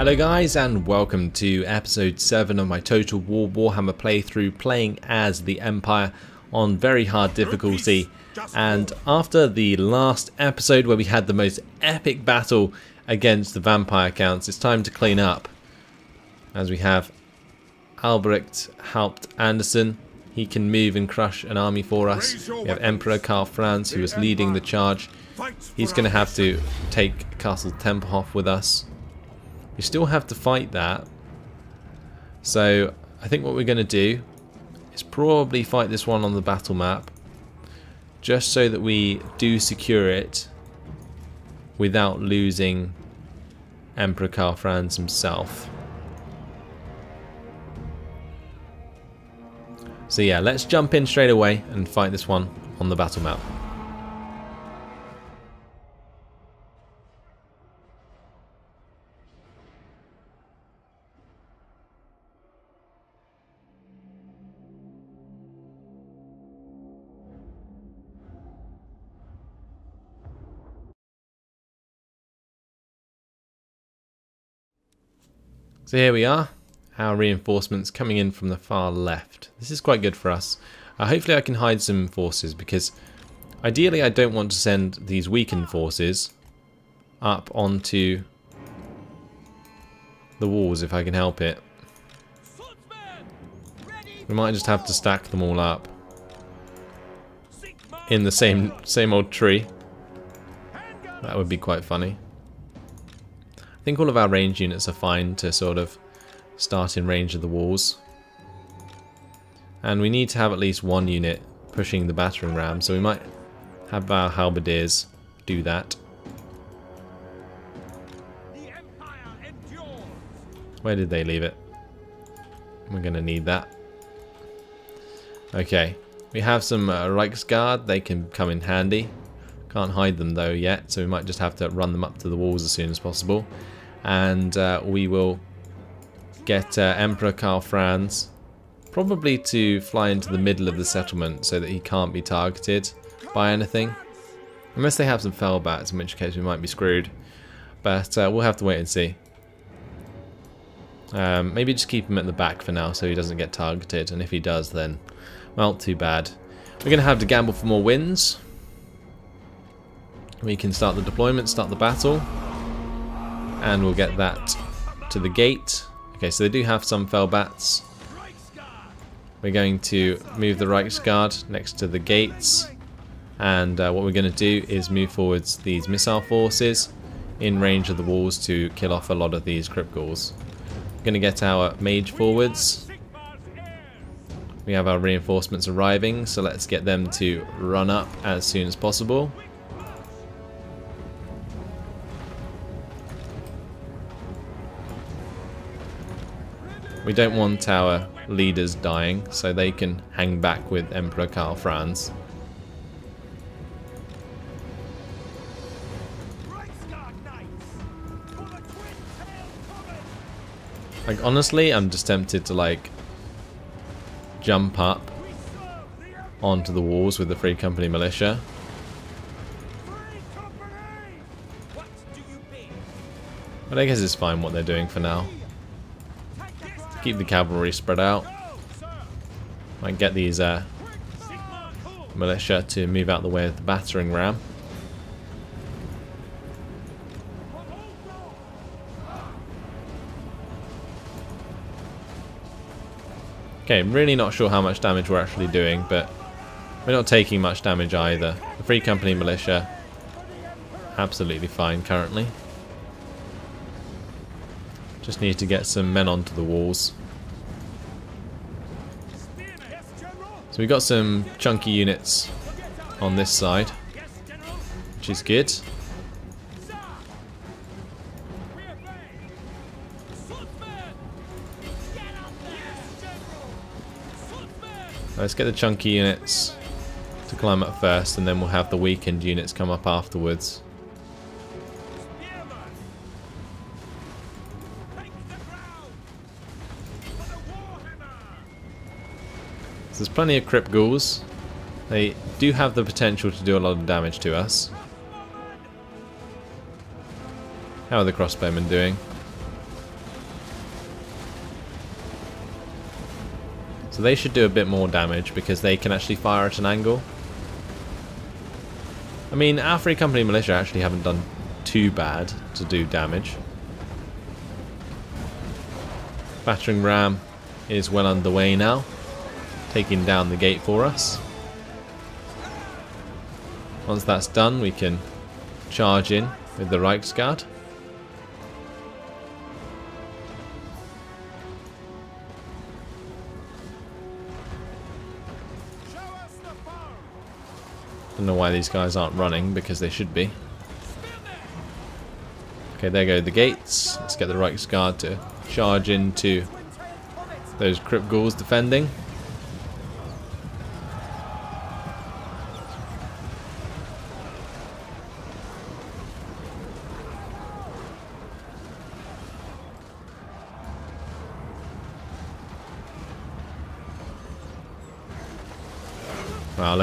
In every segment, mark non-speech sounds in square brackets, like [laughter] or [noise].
Hello guys and welcome to episode 7 of my Total War Warhammer playthrough playing as the Empire on very hard difficulty. And after the last episode where we had the most epic battle against the vampire counts it's time to clean up. As we have Albrecht Haupt Anderson he can move and crush an army for us. We have Emperor Karl Franz who is leading the charge. he's going to have to take Castle Templehof with us we still have to fight that. So I think what we're going to do is probably fight this one on the battle map. Just so that we do secure it without losing Emperor Karl Franz himself. So yeah, let's jump in straight away and fight this one on the battle map. So here we are, our reinforcements coming in from the far left. This is quite good for us. Uh, hopefully I can hide some forces because ideally I don't want to send these weakened forces up onto the walls if I can help it. We might just have to stack them all up in the same same old tree. That would be quite funny. I think all of our range units are fine to sort of start in range of the walls. And we need to have at least one unit pushing the battering ram, so we might have our halberdiers do that. Where did they leave it? We're going to need that. Okay, we have some uh, Reiksguard, they can come in handy. Can't hide them though yet, so we might just have to run them up to the walls as soon as possible. And uh, we will get uh, Emperor Karl Franz probably to fly into the middle of the settlement so that he can't be targeted by anything. Unless they have some Felbats, in which case we might be screwed. But uh, we'll have to wait and see. Um, maybe just keep him at the back for now so he doesn't get targeted. And if he does, then, well, too bad. We're going to have to gamble for more wins. We can start the deployment, start the battle, and we'll get that to the gate. Okay, so they do have some fell bats. We're going to move the Reiksguard next to the gates, and uh, what we're going to do is move forwards these missile forces in range of the walls to kill off a lot of these Crypt Ghouls. We're going to get our mage forwards. We have our reinforcements arriving, so let's get them to run up as soon as possible. We don't want our leaders dying, so they can hang back with Emperor Karl Franz. Like, honestly, I'm just tempted to, like, jump up onto the walls with the Free Company militia. But I guess it's fine what they're doing for now. Keep the cavalry spread out. Might get these uh, militia to move out the way of the battering ram. Okay, I'm really not sure how much damage we're actually doing, but we're not taking much damage either. The Free Company militia, absolutely fine currently. Just need to get some men onto the walls. So we've got some chunky units on this side, which is good. Let's get the chunky units to climb up first and then we'll have the weakened units come up afterwards. There's plenty of Crypt Ghouls. They do have the potential to do a lot of damage to us. How are the crossbowmen doing? So they should do a bit more damage because they can actually fire at an angle. I mean, our free company militia actually haven't done too bad to do damage. Battering ram is well underway now taking down the gate for us. Once that's done, we can charge in with the Reiksguard. Don't know why these guys aren't running, because they should be. Okay, there go the gates. Let's get the Reiksguard to charge into those Crypt Ghouls defending.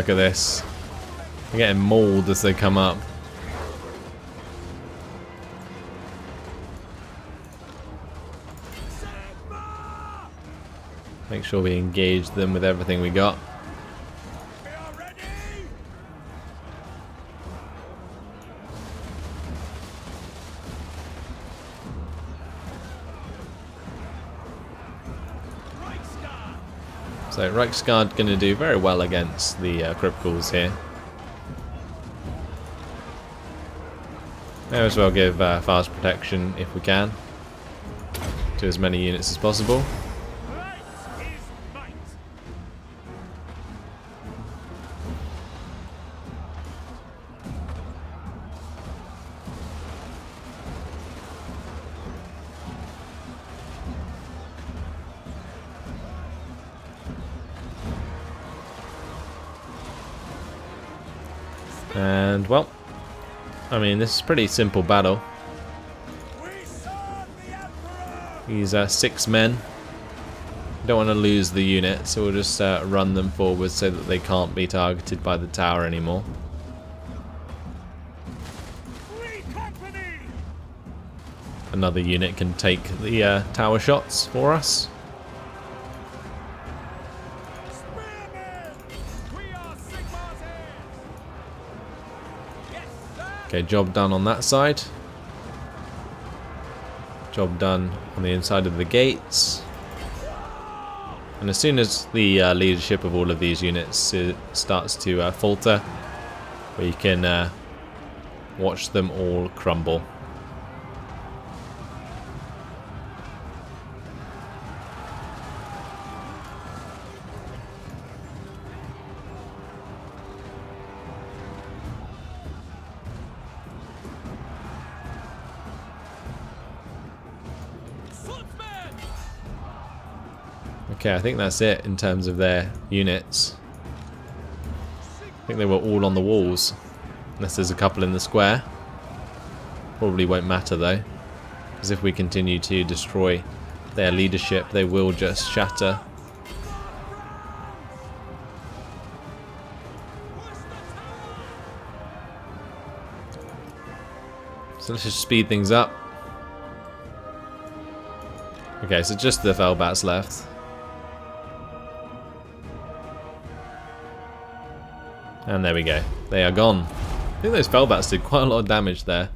Look at this. They're getting mauled as they come up. Make sure we engage them with everything we got. So Reiksguard going to do very well against the uh, Ghouls here. May as well give uh, fast protection if we can to as many units as possible. Mean, this is pretty simple battle. These are six men. Don't want to lose the unit, so we'll just uh, run them forward so that they can't be targeted by the tower anymore. Another unit can take the uh, tower shots for us. Okay, job done on that side. Job done on the inside of the gates. And as soon as the uh, leadership of all of these units uh, starts to uh, falter, we can uh, watch them all crumble. Okay, I think that's it in terms of their units. I think they were all on the walls. Unless there's a couple in the square. Probably won't matter though. Because if we continue to destroy their leadership, they will just shatter. So let's just speed things up. Okay, so just the Felbats left. And there we go. They are gone. I think those Felbats did quite a lot of damage there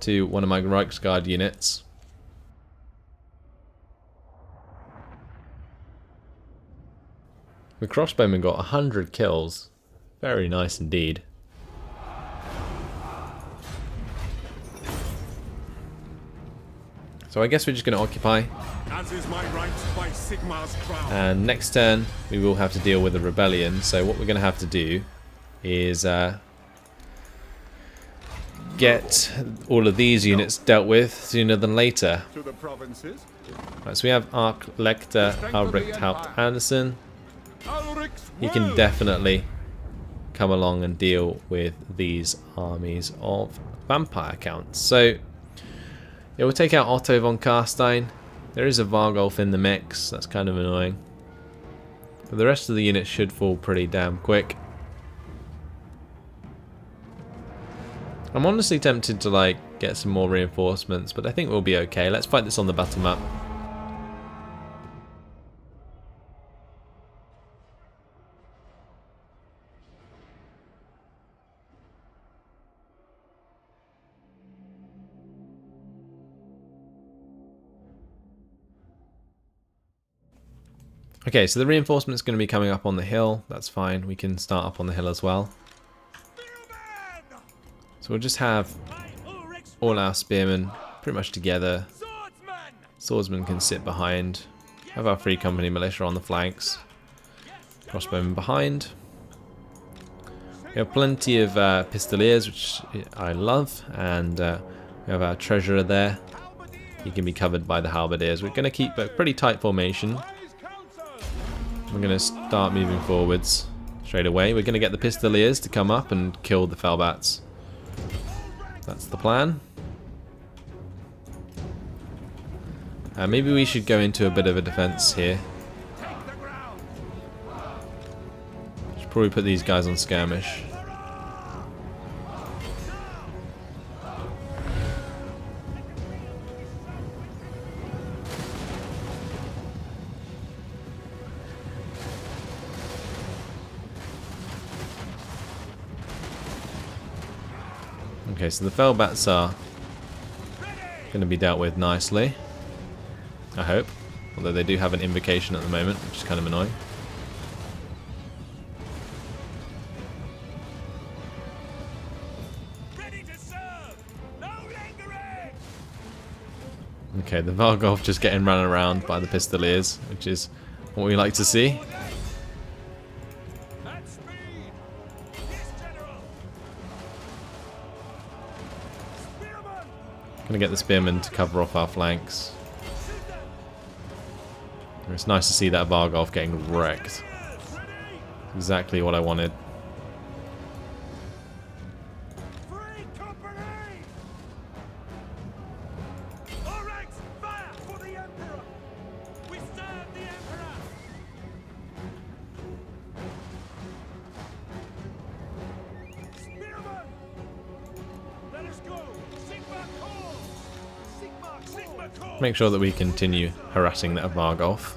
to one of my Reiksguard units. The crossbowman got 100 kills. Very nice indeed. So I guess we're just going to occupy. And next turn we will have to deal with a rebellion. So what we're going to have to do is uh, get all of these units dealt with sooner than later. Right, so we have Archlector Albrecht Haupt Anderson. He can definitely come along and deal with these armies of vampire counts. So it will take out Otto von Carstein. There is a Varghulf in the mix, that's kind of annoying. But the rest of the units should fall pretty damn quick. I'm honestly tempted to like get some more reinforcements, but I think we'll be okay. Let's fight this on the battle map. Okay, so the reinforcement's going to be coming up on the hill. That's fine. We can start up on the hill as well. So we'll just have all our spearmen pretty much together. Swordsman can sit behind. Have our free company militia on the flanks. Crossbowmen behind. We have plenty of uh, pistoliers, which I love, and uh, we have our treasurer there. He can be covered by the halberdiers. We're going to keep a pretty tight formation. We're going to start moving forwards straight away. We're going to get the Pistoliers to come up and kill the Felbats. That's the plan. Uh, maybe we should go into a bit of a defense here. Should probably put these guys on skirmish. Okay, so the Felbats are going to be dealt with nicely. I hope. Although they do have an invocation at the moment, which is kind of annoying. Okay, the Varghulf just getting run around by the Pistoliers, which is what we like to see. Gonna get the spearmen to cover off our flanks. It's nice to see that Varghulf getting wrecked. Exactly what I wanted. Make sure that we continue harassing that Varghulf.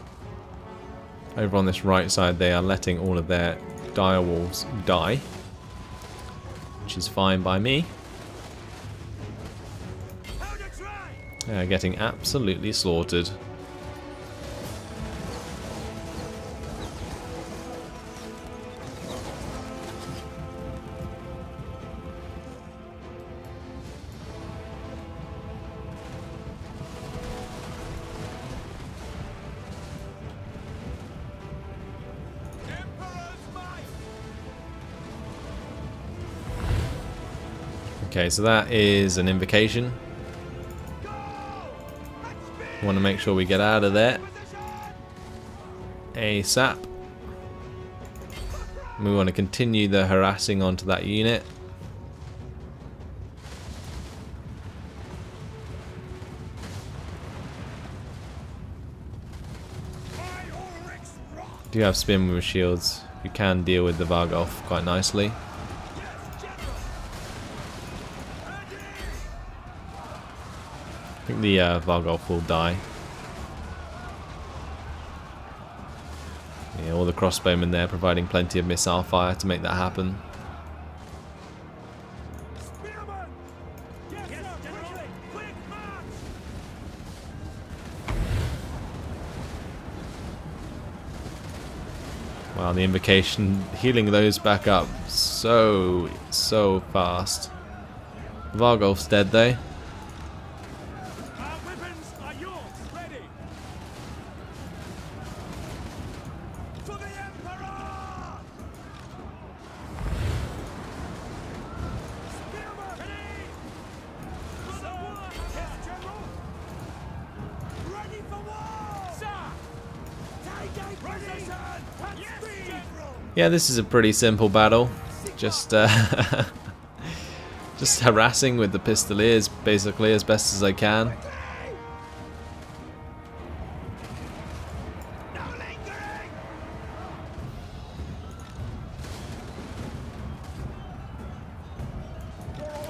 Over on this right side they are letting all of their dire wolves die. Which is fine by me. They are getting absolutely slaughtered. Okay, so that is an invocation. Want to make sure we get out of there. ASAP. We want to continue the harassing onto that unit. Do you have spin with shields? You can deal with the Varghulf quite nicely. The uh, Varghulf will die. Yeah, all the crossbowmen there providing plenty of missile fire to make that happen. Wow, the invocation healing those back up so, so fast. Varghulf's dead though. Yeah, this is a pretty simple battle. Just, uh, [laughs] just harassing with the pistoliers, basically, as best as I can.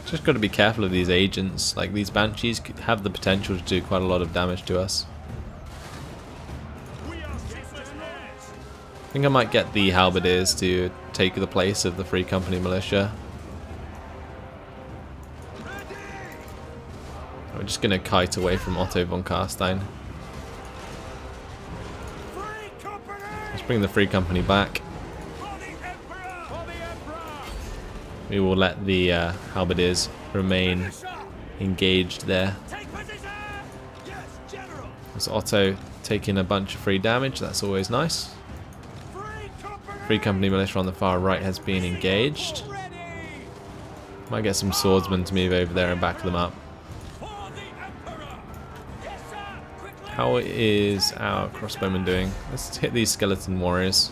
Just got to be careful of these agents. Like these banshees have the potential to do quite a lot of damage to us. I think I might get the halberdiers to take the place of the Free Company militia. We're just going to kite away from Otto von Carstein. Let's bring the free company back. We will let the uh, halberdiers remain engaged there. There's Otto taking a bunch of free damage, that's always nice. Free company militia on the far right has been engaged. Might get some swordsmen to move over there and back them up. How is our crossbowman doing? Let's hit these skeleton warriors.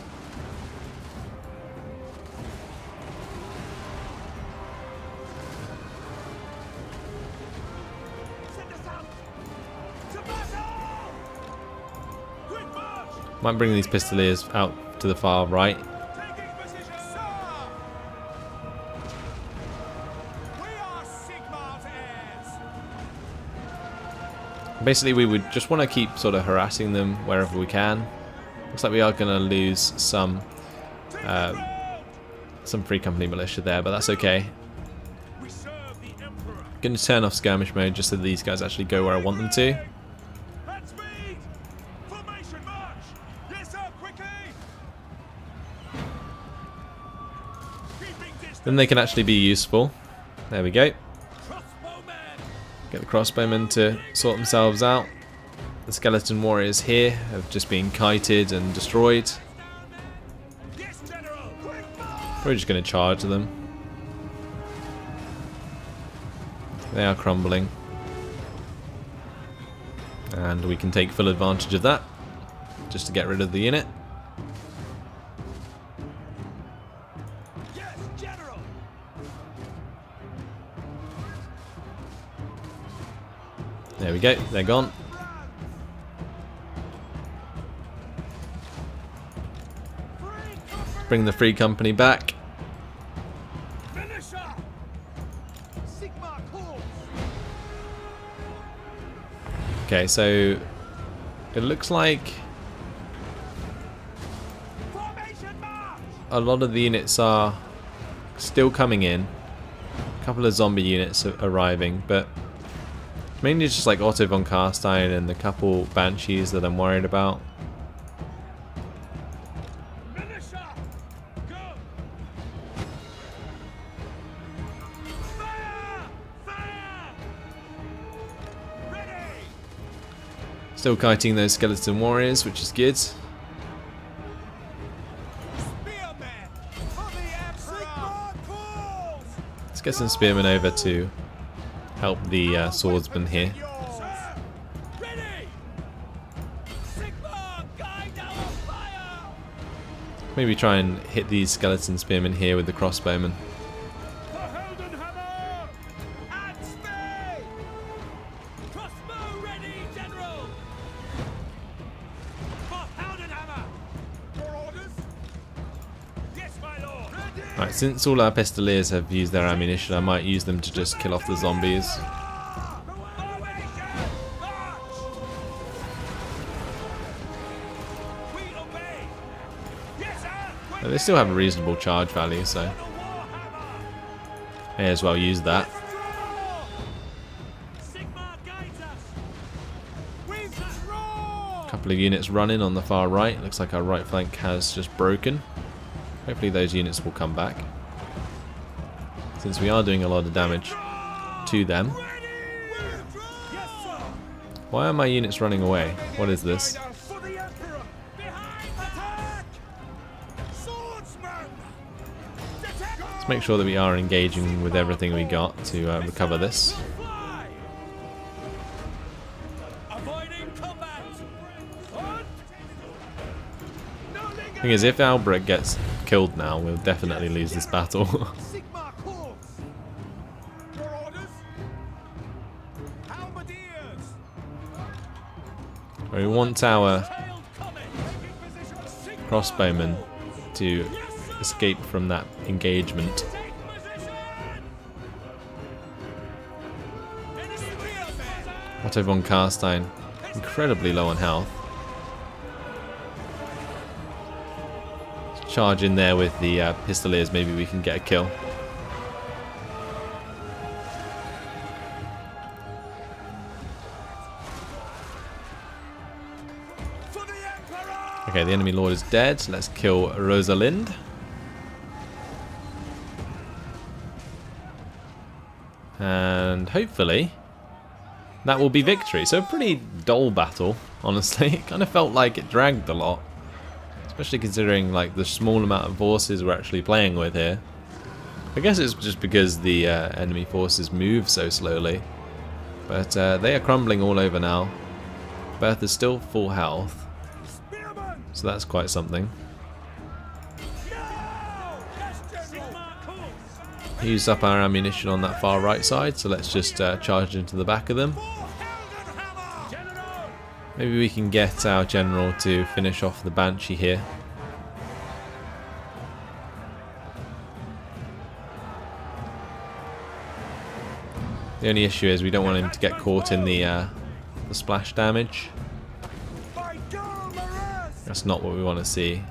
Might bring these pistoliers out to the far right. Basically, we would just want to keep sort of harassing them wherever we can. Looks like we are going to lose some uh, some free company militia there, but that's okay. Going to turn off skirmish mode just so these guys actually go where I want them to. Then they can actually be useful. There we go. Get the crossbowmen to sort themselves out. The skeleton warriors here have just been kited and destroyed. We're just going to charge them. They are crumbling. And we can take full advantage of that. Just to get rid of the unit. We go, they're gone. Bring the free company back. Okay, so it looks like a lot of the units are still coming in. A couple of zombie units are arriving, but Mainly just like Otto von Carstein and the couple Banshees that I'm worried about. Still kiting those skeleton warriors, which is good. Let's get some spearmen over to help the uh, swordsman here. Maybe try and hit these skeleton spearmen here with the crossbowmen. Since all our pistoliers have used their ammunition, I might use them to just kill off the zombies. they still have a reasonable charge value, so may as well use that. Couple of units running on the far right. Looks like our right flank has just broken. Hopefully those units will come back. Since we are doing a lot of damage to them. Why are my units running away? What is this? Let's make sure that we are engaging with everything we got to uh, recover this. Thing is, if Albrecht gets killed now, we'll definitely lose this battle. [laughs] we want our crossbowmen to escape from that engagement. Otto von Carstein, incredibly low on health. Charge in there with the uh, pistoliers, maybe we can get a kill. Okay, the enemy lord is dead. Let's kill Rosalind. And hopefully that will be victory. So a pretty dull battle, honestly. [laughs] It kind of felt like it dragged a lot. Especially considering like the small amount of forces we're actually playing with here. I guess it's just because the uh, enemy forces move so slowly. But uh, they are crumbling all over now. Bertha's still full health. So that's quite something. Used up our ammunition on that far right side, so let's just uh, charge into the back of them. Maybe we can get our general to finish off the Banshee here. The only issue is we don't want him to get caught in the, uh, the splash damage. That's not what we want to see.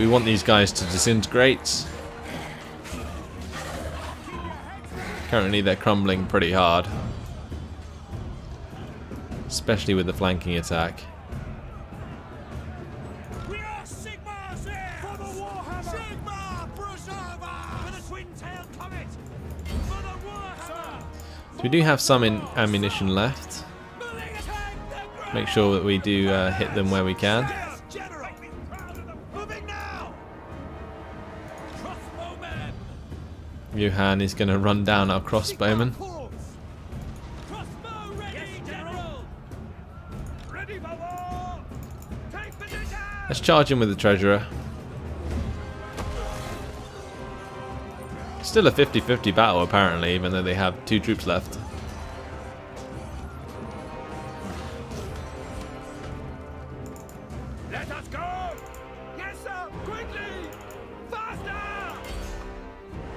We want these guys to disintegrate. Currently they're crumbling pretty hard. Especially with the flanking attack. So we do have some in ammunition left. Make sure that we do uh, hit them where we can. Johan is going to run down our crossbowmen. Let's charge him with the treasurer. Still a 50-50 battle apparently, even though they have two troops left.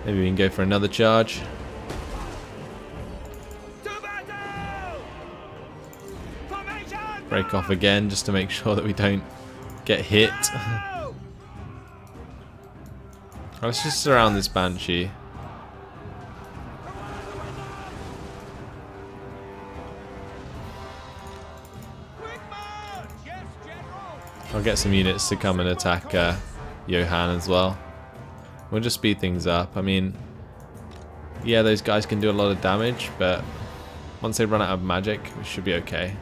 Maybe we can go for another charge. Break off again just to make [laughs] sure that we don't get hit. [laughs] Let's just surround this Banshee. I'll get some units to come and attack uh, Johan as well. We'll just speed things up. I mean, yeah, those guys can do a lot of damage, but once they run out of magic, we should be okay.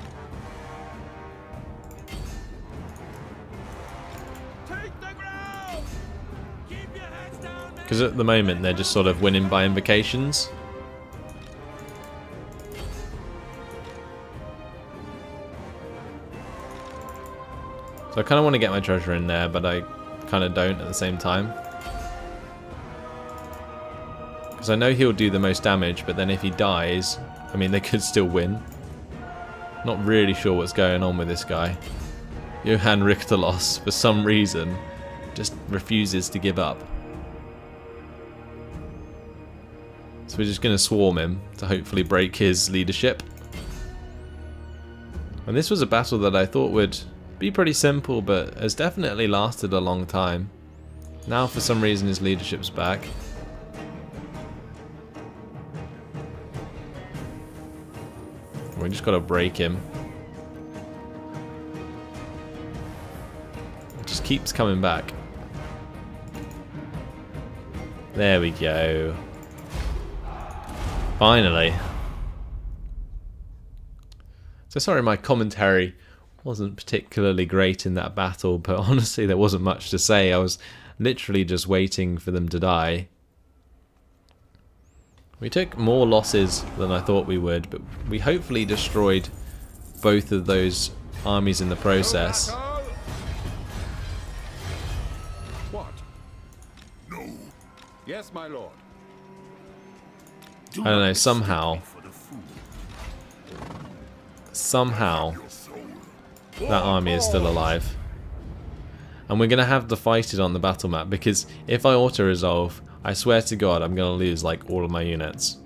Because at the moment, they're just sort of winning by invocations. So I kind of want to get my treasure in there, but I kind of don't at the same time. Because I know he'll do the most damage, but then if he dies, I mean, they [laughs] could still win. Not really sure what's going on with this guy. Johan Richterlos, for some reason, just refuses to give up. So we're just going to swarm him to hopefully break his leadership. And this was a battle that I thought would be pretty simple, but has definitely lasted a long time. Now for some reason his leadership's back. Just gotta break him. It just keeps coming back. There we go. Finally. So sorry my commentary wasn't particularly great in that battle, but [laughs] honestly there wasn't much to say. I was literally just waiting for them to die. We took more losses than I thought we would, but we hopefully destroyed both of those armies in the process. What? No. Yes, my lord. I don't know, somehow, somehow, that army is still alive. And we're going to have to fight it on the battle map, because if I auto-resolve, I swear to god I'm gonna lose like all of my units.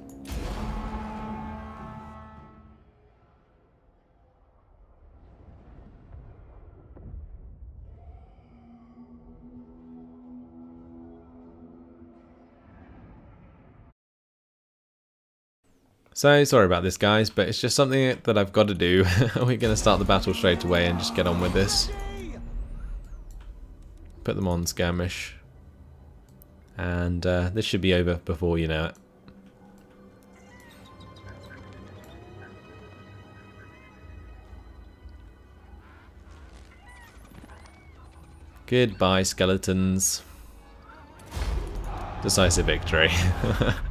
So sorry about this guys, but it's just something that I've got to do. [laughs] We're going to start the battle straight away and just get on with this. Put them on skirmish. And uh, this should be over before you know it. Goodbye, skeletons. Decisive victory. [laughs]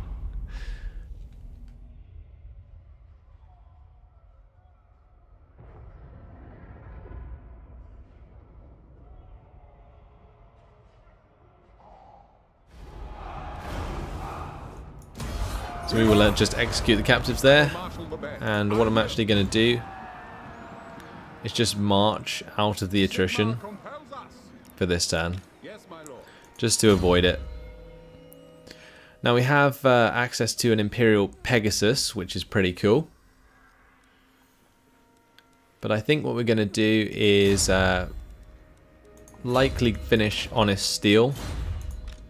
Just execute the captives there. And what I'm actually going to do is just march out of the attrition for this turn. Just to avoid it. Now we have uh, access to an Imperial Pegasus, which is pretty cool. But I think what we're going to do is uh, likely finish Honest Steel.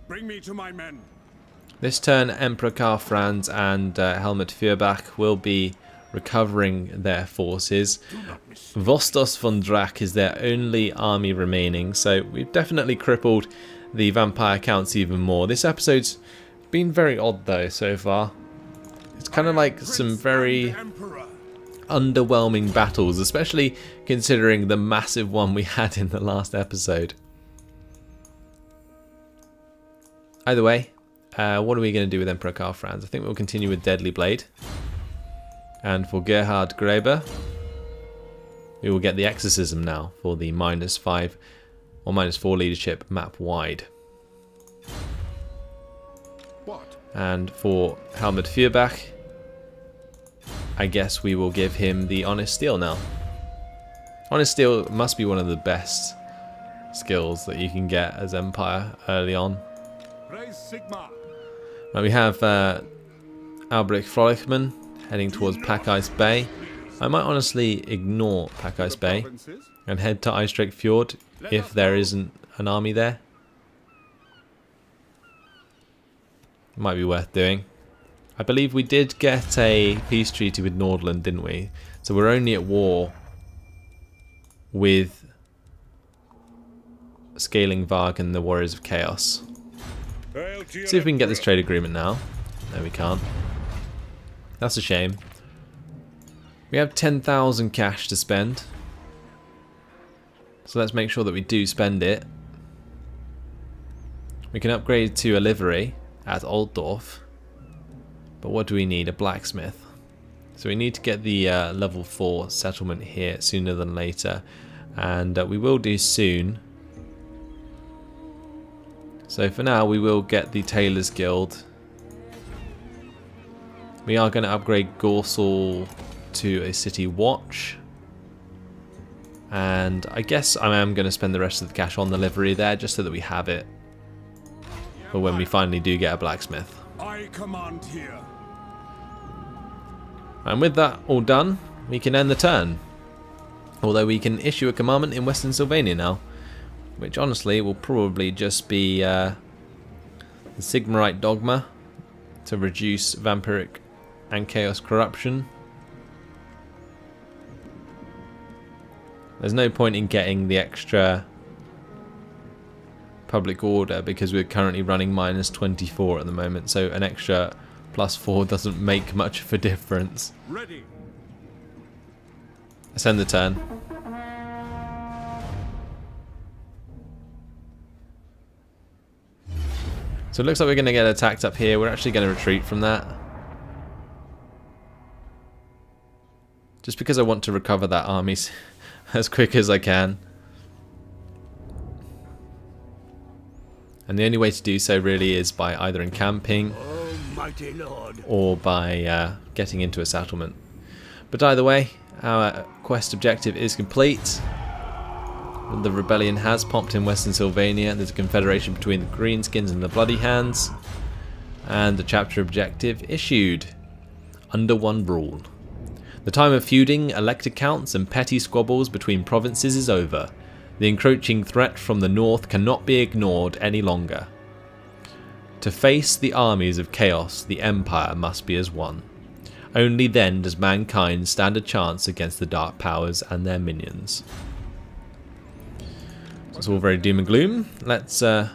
Bring me to my men. This turn, Emperor Karl Franz and uh, Helmut Feuerbach will be recovering their forces. Vostos von Drac is their only army remaining, so we've definitely crippled the vampire counts even more. This episode's been very odd though so far. It's kind of like some very underwhelming battles, especially considering the massive one we [laughs] had in the last episode. Either way, uh, what are we going to do with Emperor Karl Franz? I think we'll continue with Deadly Blade. And for Gerhard Graber, we will get the Exorcism now for the minus 5 or minus 4 leadership map wide. What? And for Helmut Feuerbach, I guess we will give him the Honest Steel now. Honest Steel must be one of the best skills that you can get as Empire early on. Praise Sigmar. Now we have uh, Albrecht Frolichmann heading towards Pack Ice Bay. I might honestly ignore Pack Ice Bay and head to Drake Fjord if there isn't an army there. Might be worth doing. I believe we did get a peace treaty with Nordland, didn't we? So we're only at war with Scaling Varg and the Warriors of Chaos. See if we can get this trade agreement now. No, we can't. That's a shame. We have 10,000 cash to spend. So let's make sure that we do spend it. We can upgrade to a livery at Altdorf. But what do we need? A blacksmith. So we need to get the uh, level 4 settlement here sooner than later. And uh, we will do soon. So for now we will get the Tailors Guild. We are going to upgrade Gorsal to a City Watch. And I guess I am going to spend the rest of the cash on the livery there just so that we have it for when we finally do get a blacksmith. I command here. And with that all done, we can end the turn. Although we can issue a commandment in Western Sylvania now which honestly will probably just be uh, the Sigmarite Dogma to reduce vampiric and chaos corruption. There's no point in getting the extra public order because we're currently running minus 24 at the moment, so an extra plus 4 doesn't make much of a difference. Ready. Send the turn. So it looks like we're going to get attacked up here. We're actually going to retreat from that. Just because I want to recover that army [laughs] as quick as I can. And the only way to do so really is by either encamping or by uh, getting into a settlement. But either way, our quest objective is complete. The rebellion has popped in Western Sylvania. There's a confederation between the Greenskins and the Bloody Handz. And the chapter objective issued. Under one rule. The time of feuding, elected counts and petty squabbles between provinces is over. The encroaching threat from the north cannot be ignored any longer. To face the armies of chaos, the Empire must be as one. Only then does mankind stand a chance against the Dark Powers and their minions. It's all very doom and gloom. Let's uh,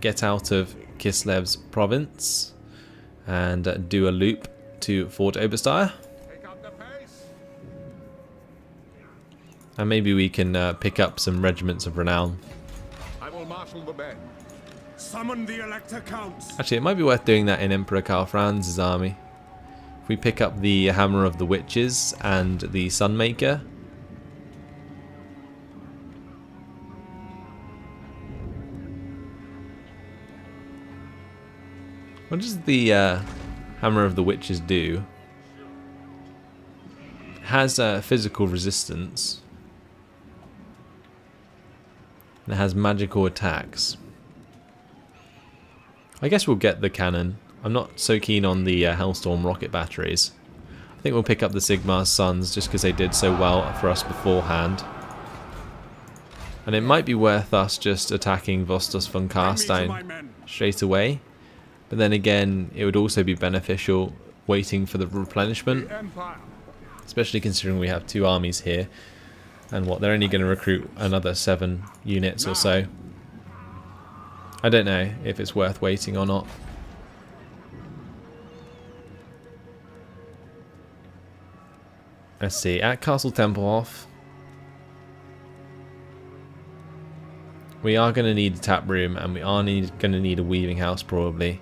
get out of Kislev's province and uh, do a loop to Fort Oberstyre. Take up the pace. And maybe we can uh, pick up some regiments of renown. I will marshal the men. Summon the Elector Counts. Actually, it might be worth doing that in Emperor Karl Franz's army. If we pick up the Hammer of the Witches and the Sunmaker. What does the uh, Hammer of the Witches do? It has uh, physical resistance. And it has magical attacks. I guess we'll get the cannon. I'm not so keen on the uh, Hellstorm rocket batteries. I think we'll pick up the Sigmar's Sons just because they did so well for us beforehand. And it might be worth us just attacking Vostos von Bring me to my Carstein straight away. But then again, it would also be beneficial waiting for the replenishment, especially considering we have two armies here. And what, they're only going to recruit another seven units or so. I don't know if it's worth waiting or not. Let's see, at Castle Templehof, we are going to need a tap room and we are going to need a weaving house probably.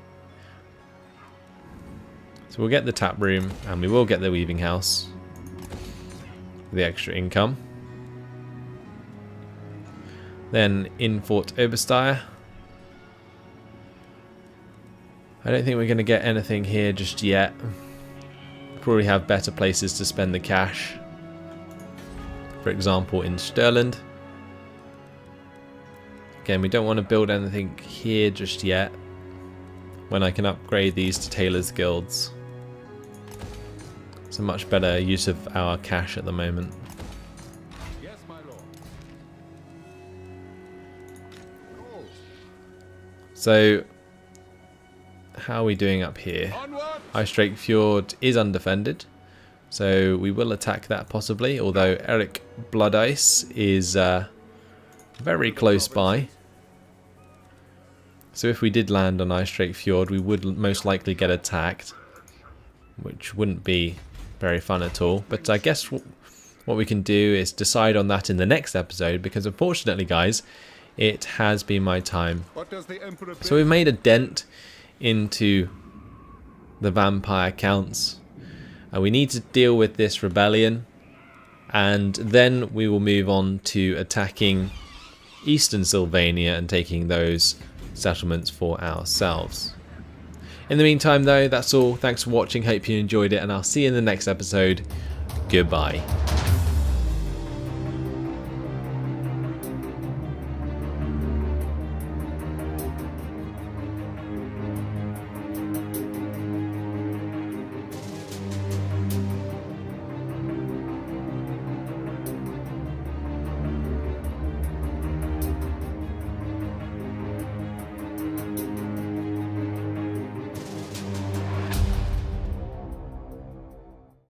So we'll get the tap room and we will get the weaving house. The extra income. Then in Fort Oberstyre. I don't think we're going to get anything here just yet. Probably have better places to spend the cash. For example, in Stirland. Again, we don't want to build anything here just yet. When I can upgrade these to Tailor's Guilds. It's a much better use of our cash at the moment. Yes, my lord. So, how are we doing up here? Ice Fjord is undefended, so we will attack that possibly, although Eric Blood Ice is uh, very close by. So if we did land on Ice Fjord, we would most likely get attacked, which wouldn't be very fun at all. But I guess w- what we can do is decide on that in the next episode, because unfortunately, guys, it has been my time What does the Emperor bid? so we've made a dent into the vampire counts. And we need to deal with this rebellion. And then we will move on to attacking eastern Sylvania and taking those settlements for ourselves. In the meantime, though, that's all. Thanks for watching. Hope you enjoyed it. And I'll see you in the next episode. Goodbye.